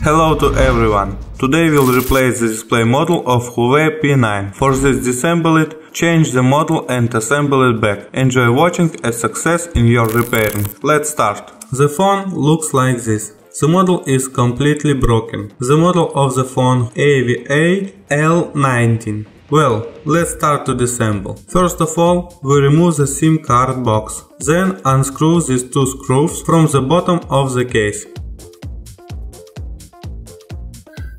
Hello to everyone! Today we'll replace the display model of Huawei P9. For this disassemble it, change the model and assemble it back. Enjoy watching a success in your repairing. Let's start. The phone looks like this. The model is completely broken. The model of the phone EVA-L19. Well, let's start to disassemble. First of all, we remove the SIM card box. Then unscrew these two screws from the bottom of the case.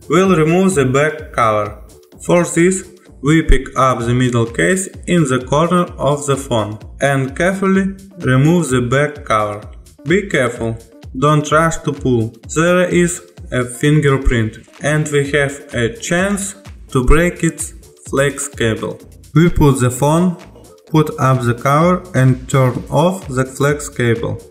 We'll remove the back cover. For this, we pick up the middle case in the corner of the phone and carefully remove the back cover. Be careful, don't rush to pull. There is a fingerprint and we have a chance to break its flex cable. We put the phone, put up the cover and turn off the flex cable.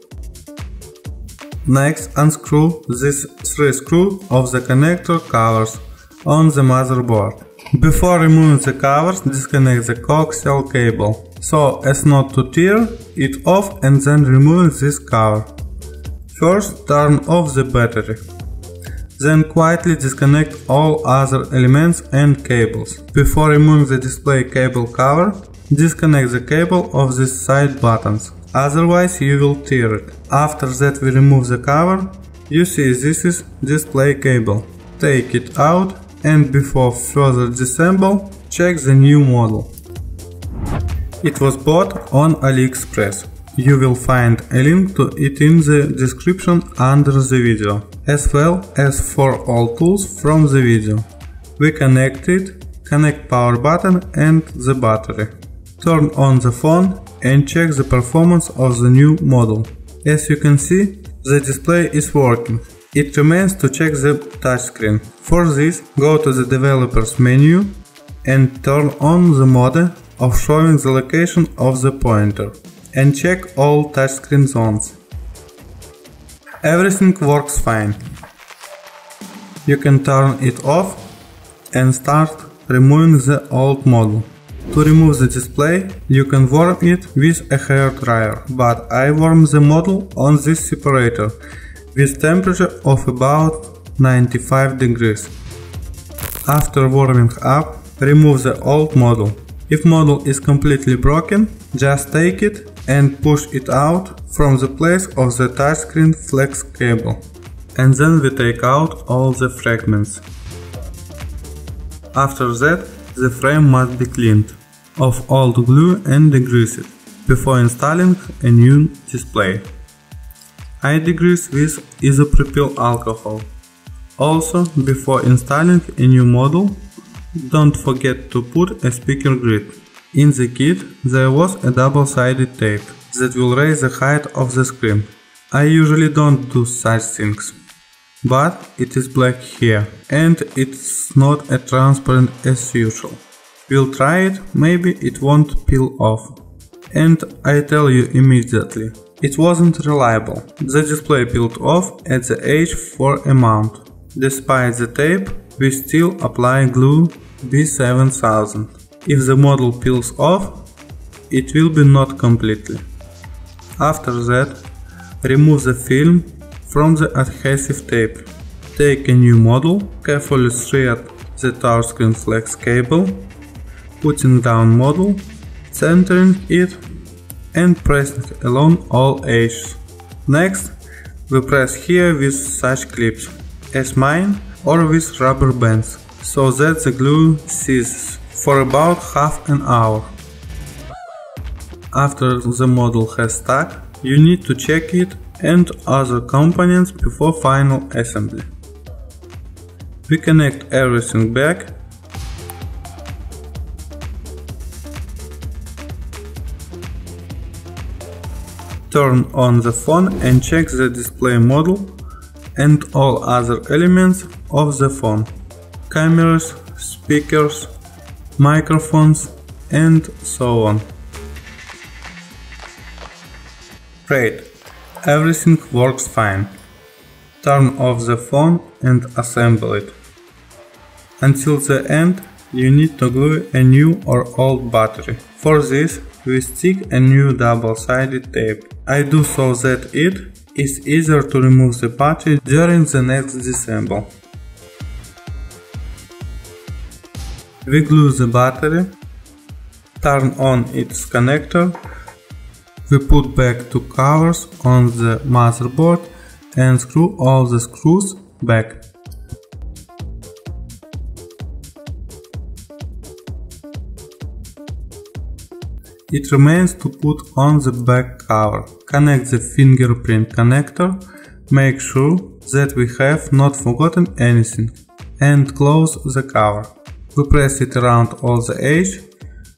Next unscrew these three screws of the connector covers on the motherboard. Before removing the covers, disconnect the coaxial cable, so as not to tear it off and then remove this cover. First turn off the battery. Then quietly disconnect all other elements and cables. Before removing the display cable cover, disconnect the cable of these side buttons otherwise you will tear it. After that we remove the cover, you see this is display cable. Take it out and before further disassemble, check the new model. It was bought on AliExpress. You will find a link to it in the description under the video, as well as for all tools from the video. We connect it, connect power button and the battery. Turn on the phone and check the performance of the new model. As you can see, the display is working. It remains to check the touchscreen. For this, go to the developers menu and turn on the mode of showing the location of the pointer and check all touchscreen zones. Everything works fine. You can turn it off and start removing the old model. To remove the display, you can warm it with a hair dryer, but I warm the model on this separator with temperature of about 95 degrees. After warming up, remove the old model. If model is completely broken, just take it and push it out from the place of the touchscreen flex cable. And then we take out all the fragments. After that, the frame must be cleaned of old glue and degrease it before installing a new display. I degrease with isopropyl alcohol. Also, before installing a new model, don't forget to put a speaker grid. In the kit there was a double-sided tape that will raise the height of the screen. I usually don't do such things. But it is black here and it's not as transparent as usual. We'll try it, maybe it won't peel off. And I tell you immediately, it wasn't reliable. The display peeled off at the edge for a month. Despite the tape, we still apply glue B7000. If the model peels off, it will be not completely. After that, remove the film from the adhesive tape. Take a new model, carefully thread the touchscreen flex cable putting down model, centering it and pressing along all edges. Next, we press here with such clips as mine or with rubber bands, so that the glue seizes for about half an hour. After the model has stuck, you need to check it and other components before final assembly. We connect everything back Turn on the phone and check the display model and all other elements of the phone. Cameras, speakers, microphones and so on. Great, everything works fine. Turn off the phone and assemble it. Until the end you need to glue a new or old battery. For this we stick a new double-sided tape. I do so that it's easier to remove the battery during the next disassemble. We glue the battery, turn on its connector, we put back two covers on the motherboard and screw all the screws back. It remains to put on the back cover. Connect the fingerprint connector, make sure that we have not forgotten anything, and close the cover. We press it around all the edge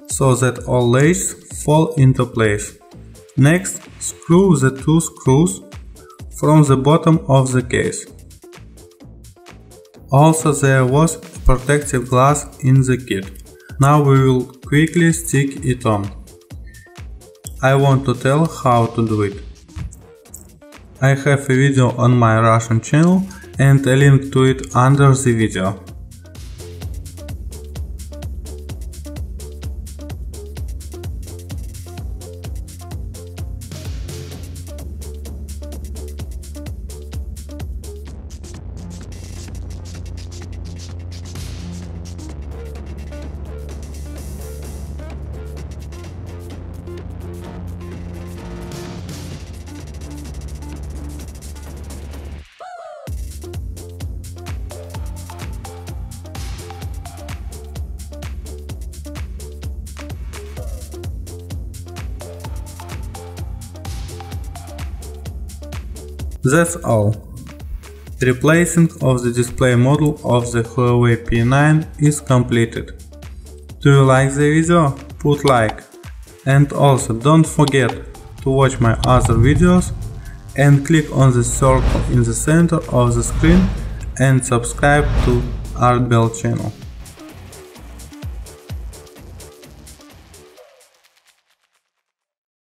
so that all latches fall into place. Next, screw the two screws from the bottom of the case. Also there was a protective glass in the kit. Now we will quickly stick it on. I want to tell how to do it. I have a video on my Russian channel and a link to it under the video. That's all. Replacing of the display module of the Huawei P9 is completed. Do you like the video? Put like. And also don't forget to watch my other videos and click on the circle in the center of the screen and subscribe to ArtBel channel.